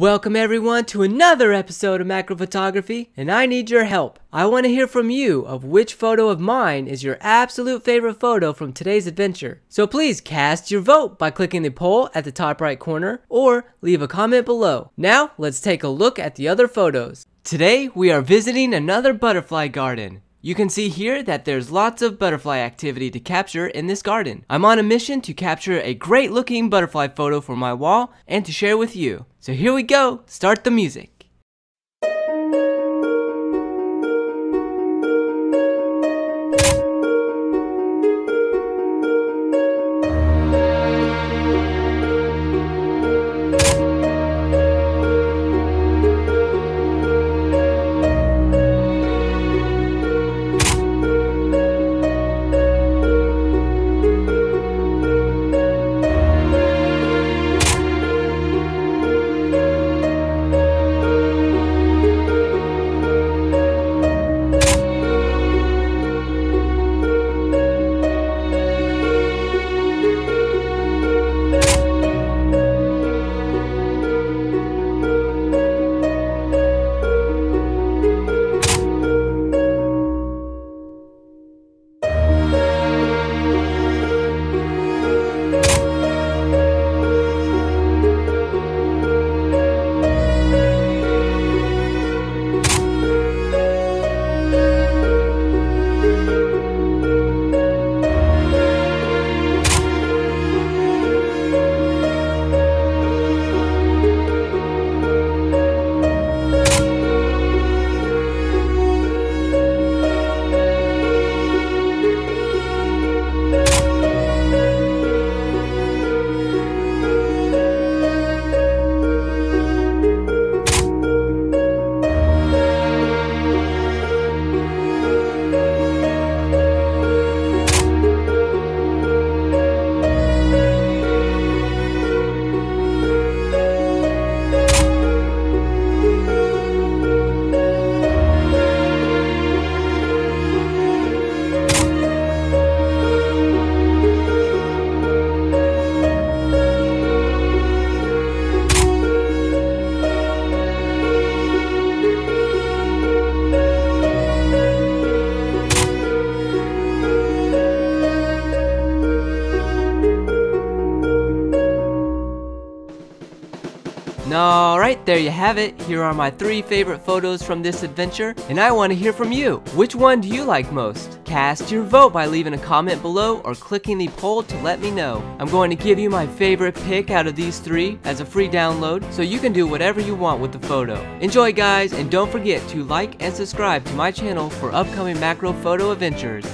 Welcome everyone to another episode of Macro Photography, and I need your help. I want to hear from you of which photo of mine is your absolute favorite photo from today's adventure. So please cast your vote by clicking the poll at the top right corner or leave a comment below. Now let's take a look at the other photos. Today we are visiting another butterfly garden. You can see here that there's lots of butterfly activity to capture in this garden. I'm on a mission to capture a great looking butterfly photo for my wall and to share with you. So here we go, start the music. Alright, there you have it. Here are my three favorite photos from this adventure, and I want to hear from you. Which one do you like most? Cast your vote by leaving a comment below or clicking the poll to let me know. I'm going to give you my favorite pick out of these three as a free download, so you can do whatever you want with the photo. Enjoy guys, and don't forget to like and subscribe to my channel for upcoming macro photo adventures.